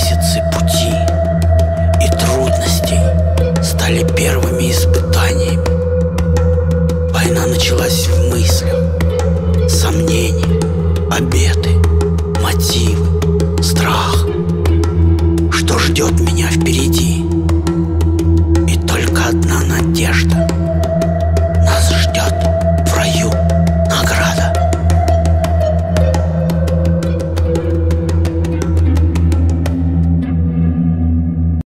месяцы пути и трудностей стали первыми испытаниями. Война началась в мыслях, сомнений, обед.